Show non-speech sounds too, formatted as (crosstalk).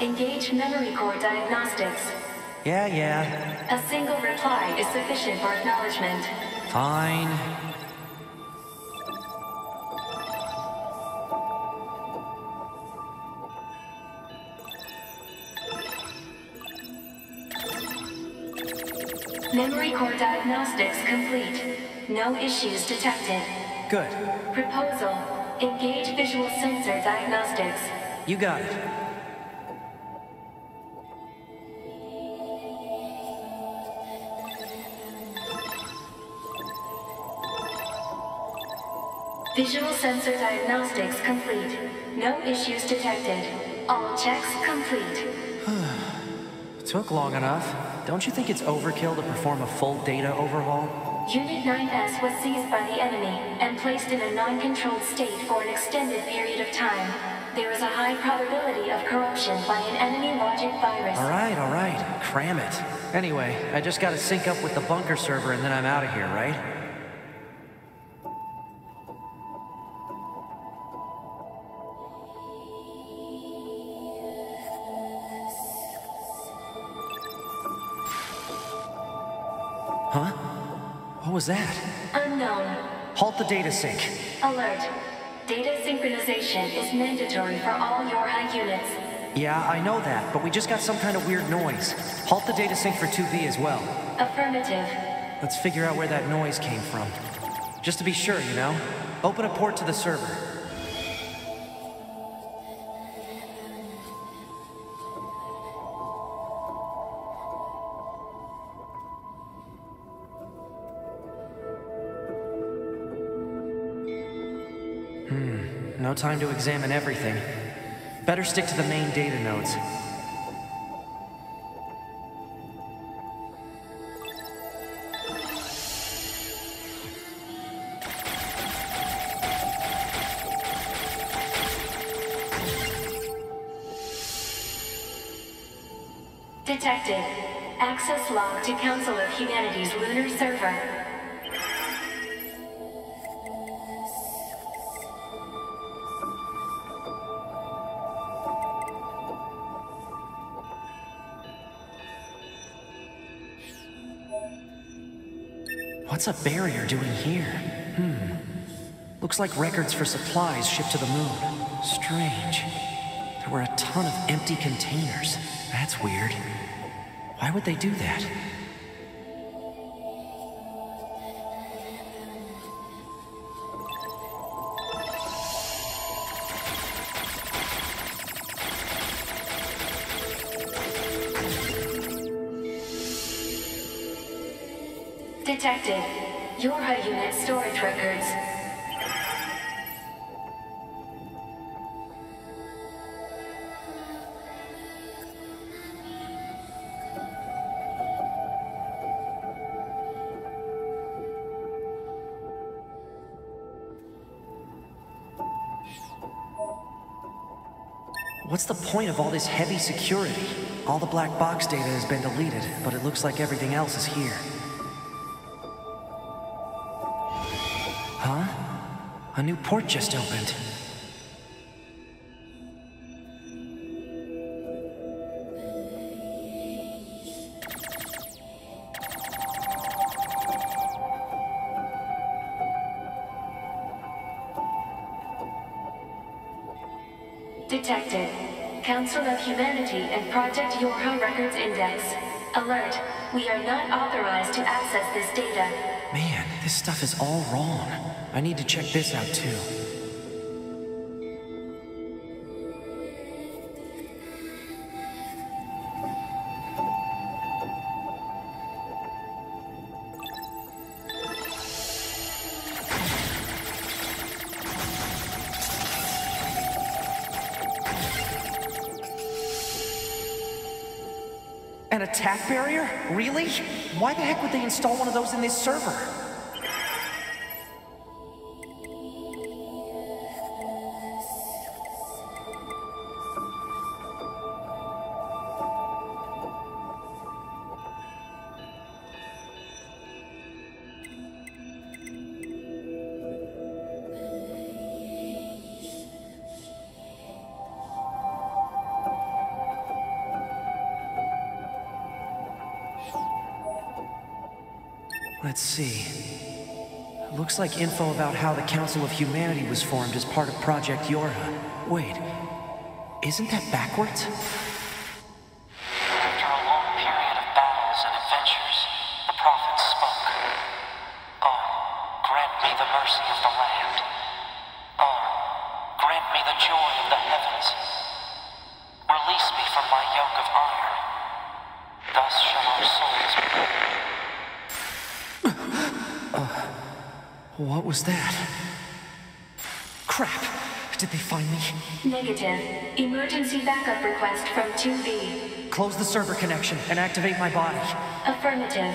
Engage memory core diagnostics. Yeah, yeah. A single reply is sufficient for acknowledgement. Fine. Memory core diagnostics complete. No issues detected. Good. Proposal. Engage visual sensor diagnostics. You got it. Visual sensor diagnostics complete. No issues detected. All checks complete. (sighs) Took long enough. Don't you think it's overkill to perform a full data overhaul? Unit 9S was seized by the enemy and placed in a non-controlled state for an extended period of time. There is a high probability of corruption by an enemy logic virus. Alright, alright. Cram it. Anyway, I just gotta sync up with the bunker server and then I'm out of here, right? Huh? What was that? Unknown. Halt the data sync. Alert. Data synchronization is mandatory for all Yorha units. Yeah, I know that, but we just got some kind of weird noise. Halt the data sync for 2B as well. Affirmative. Let's figure out where that noise came from. Just to be sure, you know? Open a port to the server. No time to examine everything. Better stick to the main data nodes. Detected. Access log to Council of Humanity's lunar server. What's a barrier doing here? Hmm. Looks like records for supplies shipped to the moon. Strange. There were a ton of empty containers. That's weird. Why would they do that? Detected. your Yorha unit storage records. What's the point of all this heavy security? All the black box data has been deleted, but it looks like everything else is here. A new port just opened. Detected. Council of Humanity and Project Yorha Records Index. Alert. We are not authorized to access this data. Man, this stuff is all wrong. I need to check this out too. An attack barrier? Really? Why the heck would they install one of those in this server? Let's see. Looks like info about how the Council of Humanity was formed as part of Project Yorha. Wait, isn't that backwards? After a long period of battles and adventures, the prophet spoke. Oh, grant me the mercy of the land. Oh, grant me the joy of the heavens. Release me from my yoke of iron. Thus shall our souls be Oh, what was that? Crap! Did they find me? Negative. Emergency backup request from 2B. Close the server connection and activate my body. Affirmative.